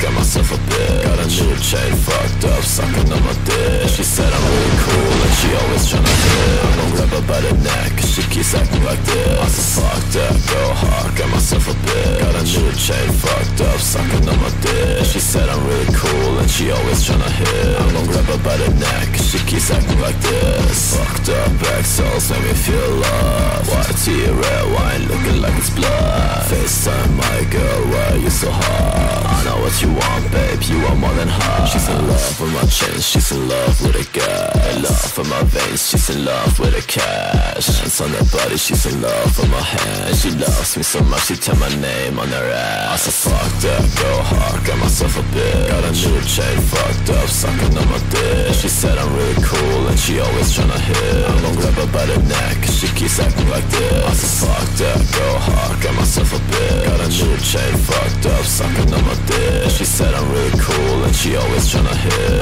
got myself a bit Got a new chain, fucked up, sucking on my dick. She said I'm really cool and she always tryna hit. I'm gon' grab her by the neck, she keeps acting like this. I said fucked up, go hard, got myself a bit Got a new chain, fucked up, sucking on my dick. She said I'm really cool and she always tryna hit. I'm gon' grab her by the neck, she keeps acting like this. Fucked up back souls make me feel love White tea, red wine, looking like it's blood. FaceTime my girl, why you so hot? I know what you want, babe, you are more than hot. She's in love with my chains, she's in love with a guy. Love for my veins, she's in love with a cash. Hands on her body, she's in love with my hands She loves me so much, she tell my name on her ass. I said fuck that, go hard, got myself a bitch Got a new chain, fucked up, sucking on my dick. She said I'm really cool and she always tryna hit. I'm gon' grab her by like this. I said fuck that, go hard, got myself a bitch. Got a new chain, fucked up, sucking on my dick. She said I'm really cool and she always tryna hit